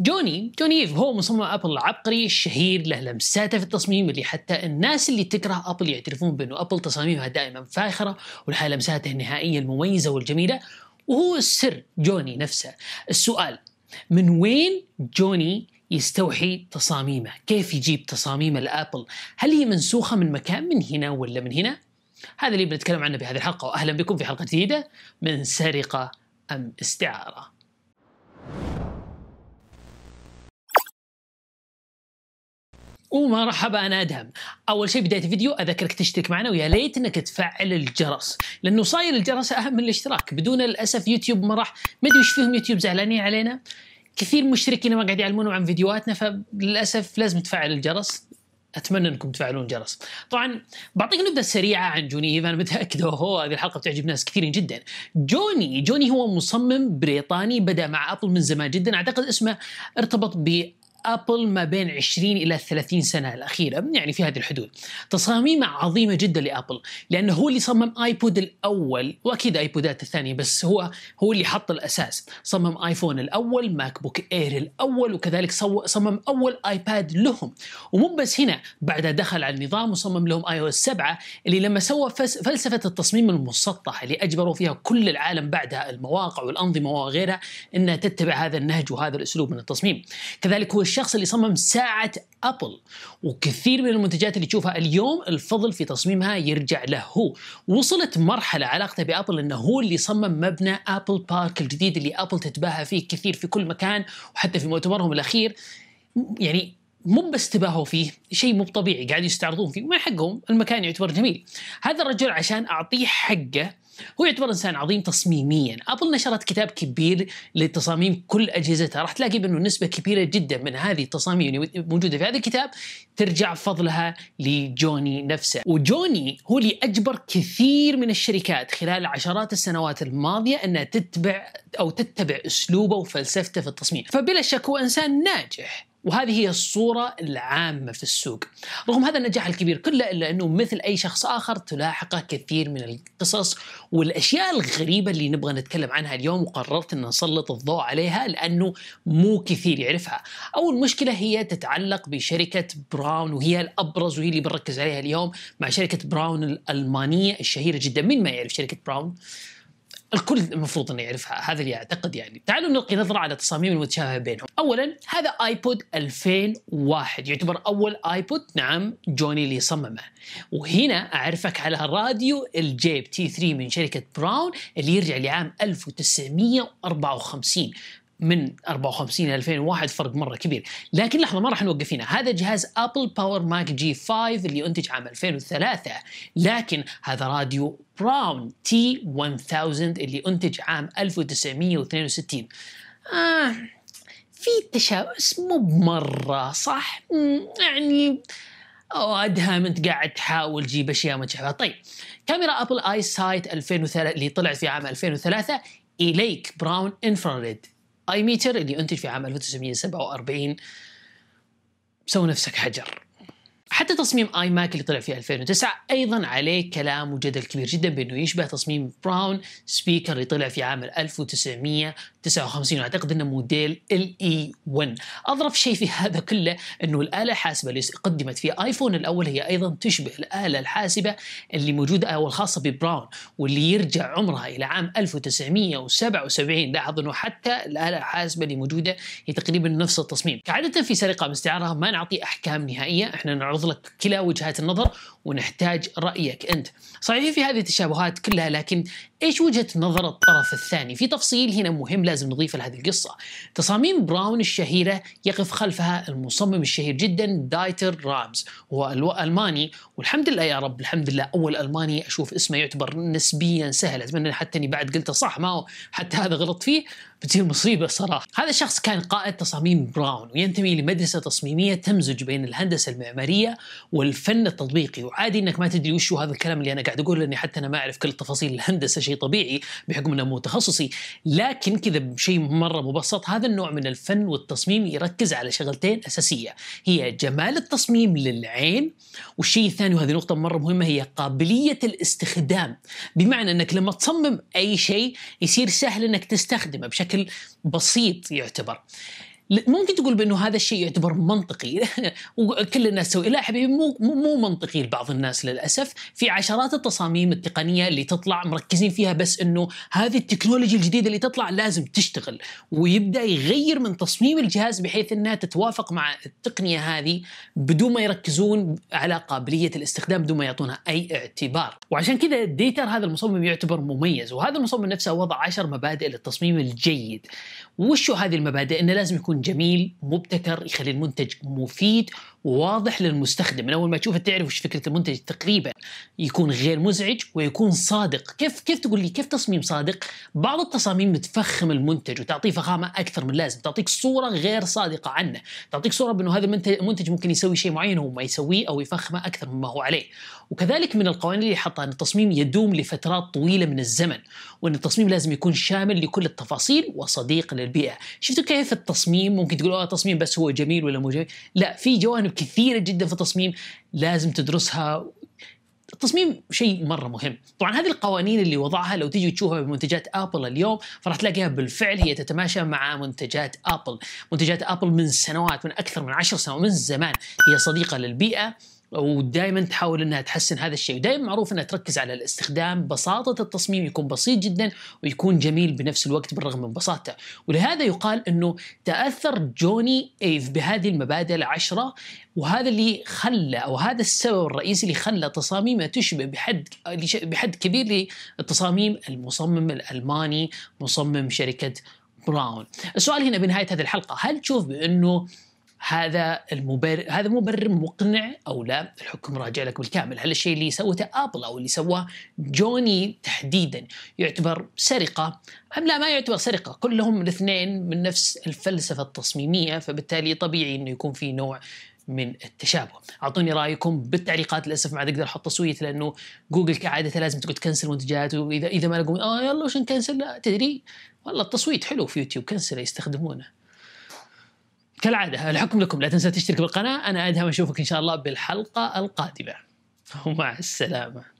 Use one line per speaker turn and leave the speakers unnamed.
جوني جوني إيف هو مصمم أبل العبقري الشهير له لمساته في التصميم اللي حتى الناس اللي تكره أبل يعترفون بأنه أبل تصاميمها دائما فاخرة ولها لمساته النهائية المميزة والجميلة. وهو السر جوني نفسه. السؤال من وين جوني يستوحي تصاميمه؟ كيف يجيب تصاميم الأبل؟ هل هي منسوخة من مكان من هنا ولا من هنا؟ هذا اللي بنتكلم عنه بهذه الحلقة. واهلا بكم في حلقة جديدة من سرقة أم استعارة. ومرحبا أنا أدهم. أول شيء بداية الفيديو أذكرك تشترك معنا ويا ليت إنك تفعل الجرس لأنه صاير الجرس أهم من الاشتراك. بدون للاسف يوتيوب ما راح ما أدري إيش فيهم يوتيوب زعلانين علينا. كثير مشتركين ما قاعد يعلمونهم عن فيديوهاتنا فللأسف لازم تفعل الجرس. أتمنى إنكم تفعلون الجرس. طبعا بعطيك نبذة سريعة عن جوني أنا متأكد. هو هذه الحلقة بتعجب ناس كثيرين جدا. جوني جوني هو مصمم بريطاني بدأ مع أبل من زمان جدا. أعتقد اسمه ارتبط ب ابل ما بين 20 إلى 30 سنة الأخيرة يعني في هذه الحدود. تصاميمه عظيمة جدا لأبل لأنه هو اللي صمم آيبود الأول وأكيد آيبودات الثانية بس هو هو اللي حط الأساس. صمم آيفون الأول MacBook Air الأول وكذلك صمم أول آيباد لهم. ومو بس هنا بعدها دخل على النظام وصمم لهم iOS 7 اللي لما سوى فلسفة التصميم المسطح اللي أجبروا فيها كل العالم بعدها المواقع والأنظمة وغيرها إنها تتبع هذا النهج وهذا الأسلوب من التصميم. كذلك هو الشخص اللي صمم ساعة أبل وكثير من المنتجات اللي تشوفها اليوم الفضل في تصميمها يرجع له. هو وصلت مرحلة علاقته بأبل أنه هو اللي صمم مبنى Apple Park الجديد اللي أبل تتباهى فيه كثير في كل مكان وحتى في مؤتمرهم الأخير. يعني مو بس تباهوا فيه شيء مو طبيعي قاعد يستعرضون فيه. ما حقهم المكان يعتبر جميل. هذا الرجل عشان أعطيه حقه هو يعتبر إنسان عظيم تصميميا. ابل نشرت كتاب كبير لتصاميم كل اجهزتها راح تلاقي بانه نسبة كبيرة جدا من هذه التصاميم اللي موجودة في هذا الكتاب. ترجع فضلها لجوني نفسه. وجوني هو اللي أجبر كثير من الشركات خلال عشرات السنوات الماضية إنها تتبع أو تتبع أسلوبه وفلسفته في التصميم. فبلا شك هو إنسان ناجح. وهذه هي الصورة العامة في السوق. رغم هذا النجاح الكبير كله إلا أنه مثل أي شخص آخر تلاحقه كثير من القصص والأشياء الغريبة اللي نبغى نتكلم عنها اليوم وقررت أن نسلط الضوء عليها لأنه مو كثير يعرفها. أول مشكلة هي تتعلق بشركة براون وهي الأبرز وهي اللي بنركز عليها اليوم مع شركة براون الألمانية الشهيرة جدا. مين ما يعرف شركة براون؟ الكل المفروض إنه يعرفها هذا اللي أعتقد يعني. تعالوا نلقي نظرة على التصاميم المتشابهة بينهم. اولا هذا آيبود 2001 يعتبر أول آيبود نعم جوني اللي صممه. وهنا أعرفك على راديو الجيب T3 من شركة براون اللي يرجع لعام 1954 من 54 ل 2001 فرق مرة كبير، لكن لحظة ما راح نوقف هنا، هذا جهاز Apple Power Mac G5 اللي انتج عام 2003 لكن هذا راديو Braun T 1000 اللي انتج عام 1962 آه في تشابه مو بمرة صح؟ يعني أو ادهم أنت قاعد تحاول تجيب أشياء متشابهه طيب كاميرا Apple iSight 2003 اللي طلعت في عام 2003 إليك Braun infrared emitter اللي أنتج في عام 1947 سوي نفسك حجر. حتى تصميم iMac اللي طلع في 2009 أيضا عليه كلام وجدل كبير جدا بأنه يشبه تصميم Braun speaker اللي طلع في عام 1959 واعتقد إنه موديل LE 1 أظرف شيء في هذا كله إنه الآلة الحاسبة اللي قدمت في آيفون الأول هي أيضا تشبه الآلة الحاسبة اللي موجودة أو الخاصة ببراون واللي يرجع عمرها إلى عام 1977 لاحظ انه حتى الآلة الحاسبة اللي موجودة هي تقريبا نفس التصميم. كعاده في سرقة أم استعارة ما نعطي أحكام نهائية. إحنا نعرض نعرض لك كلا وجهات النظر ونحتاج رأيك أنت. صحيح في هذه التشابهات كلها لكن إيش وجهة نظر الطرف الثاني؟ في تفصيل هنا مهم لازم نضيفه لهذه القصة. تصاميم براون الشهيرة يقف خلفها المصمم الشهير جدا دايتر رامز هو ألماني والحمد لله يا رب الحمد لله أول ألماني أشوف اسمه يعتبر نسبيا سهل أتمنى حتى إني بعد قلته صح ما حتى هذا غلط فيه بتصير مصيبة صراحة. هذا الشخص كان قائد تصاميم براون وينتمي لمدرسة تصميمية تمزج بين الهندسة المعمارية والفن التطبيقي. وعادي إنك ما تدري وش هذا الكلام اللي أنا قاعد أقوله لأني حتى أنا ما أعرف كل تفاصيل الهندسة شيء طبيعي بحكم إنه مو تخصصي. لكن كذا بشيء مرة مبسط هذا النوع من الفن والتصميم يركز على شغلتين أساسية. هي جمال التصميم للعين والشيء الثاني وهذه نقطة مرة مهمة هي قابلية الاستخدام. بمعنى إنك لما تصمم أي شيء يصير سهل إنك تستخدمه بشكل بسيط يعتبر. ممكن تقول بأنه هذا الشيء يعتبر منطقي. وكل الناس تسوي. لا حبيبي مو مو منطقي لبعض الناس للأسف. في عشرات التصاميم التقنية اللي تطلع مركزين فيها بس أنه هذه التكنولوجيا الجديدة اللي تطلع لازم تشتغل. ويبدأ يغير من تصميم الجهاز بحيث إنها تتوافق مع التقنية هذه بدون ما يركزون على قابلية الاستخدام بدون ما يعطونها أي اعتبار. وعشان كذا ديتر هذا المصمم يعتبر مميز. وهذا المصمم نفسه وضع عشر مبادئ للتصميم الجيد. وشو هذه المبادئ؟ إنه لازم يكون جميل مبتكر يخلي المنتج مفيد وواضح للمستخدم من أول ما تشوفه تعرف وش فكرة المنتج تقريبا يكون غير مزعج ويكون صادق. كيف كيف تقول لي كيف تصميم صادق؟ بعض التصاميم تفخم المنتج وتعطيه فخامة أكثر من لازم تعطيك صورة غير صادقة عنه تعطيك صورة بأنه هذا المنتج ممكن يسوي شيء معين وهو ما يسويه أو يفخمه أكثر مما هو عليه. وكذلك من القوانين اللي حطها أن التصميم يدوم لفترات طويلة من الزمن وأن التصميم لازم يكون شامل لكل التفاصيل وصديق للبيئة. شفتوا كيف التصميم ممكن تقولوا تصميم بس هو جميل ولا مو جميل؟ لا في جوانب كثيرة جدا في التصميم لازم تدرسها. التصميم شيء مرة مهم. طبعا هذه القوانين اللي وضعها لو تيجي تشوفها بمنتجات ابل اليوم فراح تلاقيها بالفعل هي تتماشى مع منتجات ابل منتجات ابل من سنوات من أكثر من عشر سنوات من زمان هي صديقة للبيئة. ودائما تحاول إنها تحسن هذا الشيء ودائما معروف إنها تركز على الاستخدام بساطة التصميم يكون بسيط جدا ويكون جميل بنفس الوقت بالرغم من بساطته ولهذا يقال إنه تأثر جوني إيف بهذه المبادئ العشرة وهذا اللي خلى أو هذا السبب الرئيسي اللي خلى تصاميمه تشبه بحد بحد كبير لتصاميم المصمم الألماني مصمم شركة براون. السؤال هنا بنهاية هذه الحلقة هل تشوف بأنه هذا المبرر هذا مبرر مقنع أو لا؟ الحكم راجع لك بالكامل هل الشيء اللي سوته ابل أو اللي سواه جوني تحديدا يعتبر سرقة أم لا ما يعتبر سرقة كلهم الاثنين من نفس الفلسفة التصميمية فبالتالي طبيعي إنه يكون في نوع من التشابه. أعطوني رأيكم بالتعليقات للأسف ما عاد أقدر أحط تصويت لأنه جوجل كعادة لازم تقعد تكنسل منتجات وإذا إذا ما لقوا آه يلا وش نكنسل لا تدري؟ والله التصويت حلو في يوتيوب كنسل يستخدمونه. كالعادة الحكم لكم. لا تنسى تشترك بالقناة. أنا أدهم أشوفك إن شاء الله بالحلقة القادمة. ومع السلامة.